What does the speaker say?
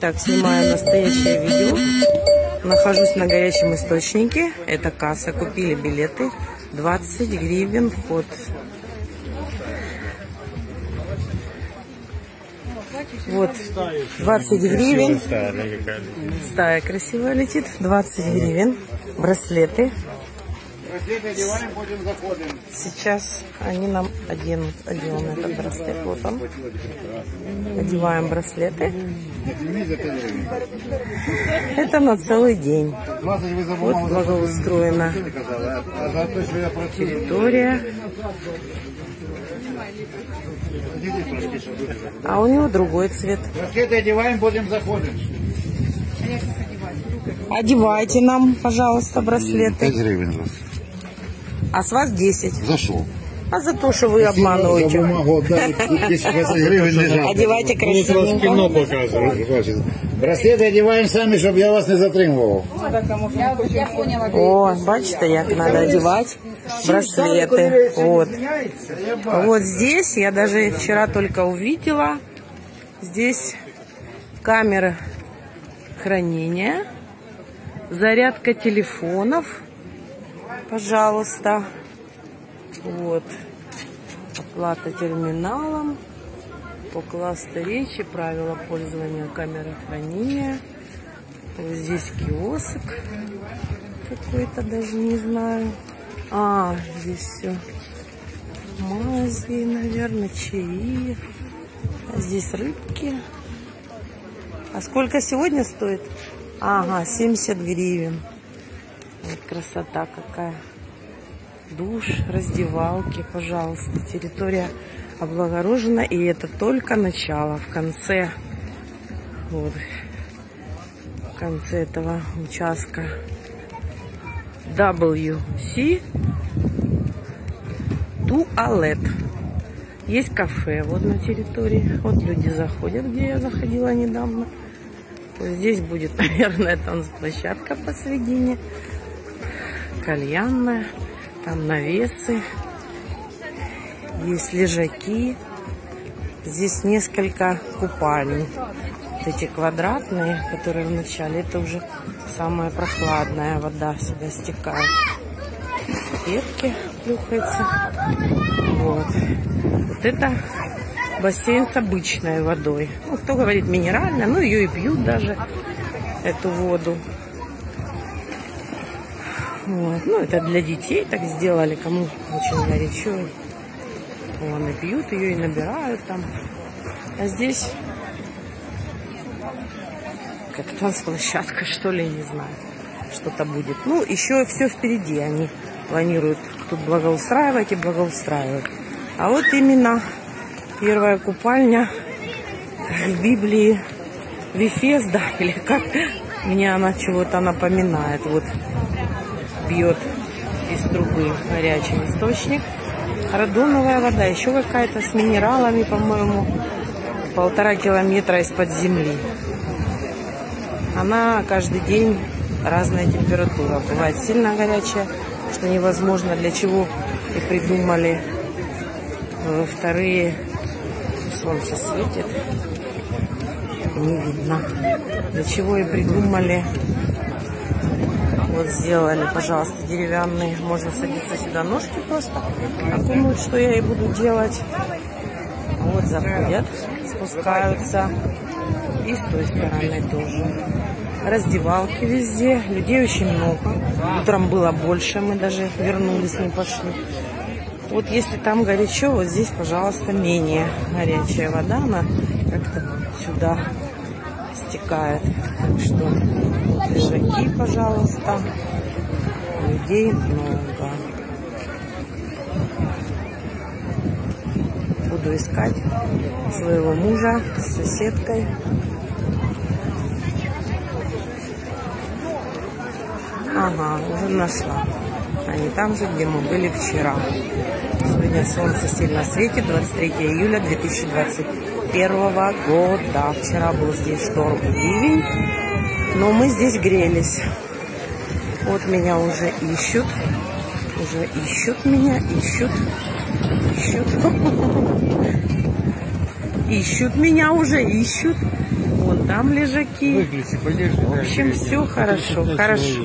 Так, снимаю настоящее видео. Нахожусь на горячем источнике. Это касса. Купили билеты. 20 гривен вход. Вот, 20 гривен. Стая красивая летит. 20 гривен. Браслеты. Сейчас они нам оденут, оденем этот браслет. Вот он. Одеваем браслеты. Это на целый день. Вот благоустроена территория. А у него другой цвет. Браслеты одеваем, будем заходить. Одевайте нам, пожалуйста, браслеты. 5 гривен. А с вас 10. За что? А за то, что вы обманываете. За бумагу отдали, 10 гривен лежать. Одевайте красиво. показывают. Браслеты одеваем сами, чтобы я вас не затримував. О, бачите, як надо одевать браслеты. Вот. Вот здесь я даже вчера только увидела. Здесь камера хранения, зарядка телефонов. Пожалуйста. Вот. Оплата терминалом. По классу речи, правила пользования камерой хранения. Вот здесь киоск какой-то, даже не знаю. А, здесь все мази, наверное, чаи. А здесь рыбки. А сколько сегодня стоит? Ага, 70 гривен. Красота какая. Душ, раздевалки, пожалуйста. Территория облагорожена. И это только начало. В конце, вот, в конце этого участка WC туалет. Есть кафе вот на территории. Вот люди заходят, где я заходила недавно. Здесь будет, наверное, танцплощадка посередине. Кальянная. Там навесы. Есть лежаки. Здесь несколько купальни. Вот эти квадратные, которые в начале, это уже самая прохладная вода сюда стекает. Петки плюхается. Вот. Вот это бассейн с обычной водой. Ну, кто говорит минеральная, ну ее и пьют даже, эту воду. Вот. Ну, это для детей так сделали, кому очень горячо. Вон, и пьют ее, и набирают там. А здесь как танцплощадка, что ли, не знаю. Что-то будет. Ну, еще все впереди. Они планируют тут благоустраивать и благоустраивать. А вот именно первая купальня в Библии Вифес, да, или как мне она чего-то напоминает. Вот бьет из трубы горячий источник. Радоновая вода, еще какая-то с минералами, по-моему, полтора километра из-под земли. Она каждый день разная температура. Бывает сильно горячая, что невозможно, для чего и придумали э, вторые. Солнце светит, не видно. Для чего и придумали вот сделали, пожалуйста, деревянные. Можно садиться сюда ножки просто. Окунуть, что я и буду делать. Вот заходят, спускаются. И с той стороны тоже. Раздевалки везде. Людей очень много. Утром было больше. Мы даже вернулись, не пошли. Вот если там горячо, вот здесь, пожалуйста, менее горячая вода. Она как-то сюда стекает. Так что лежаки, пожалуйста. Людей много. Буду искать своего мужа с соседкой. Ага, уже нашла. Они там же, где мы были вчера. Сегодня солнце сильно светит. 23 июля 2021 года. Вчера был здесь шторм и ливень. Но мы здесь грелись. Вот меня уже ищут. Уже ищут меня, ищут. Ищут. Ищут меня уже, ищут. Вон там лежаки. Выключи, подержи. В общем, все хорошо, хорошо.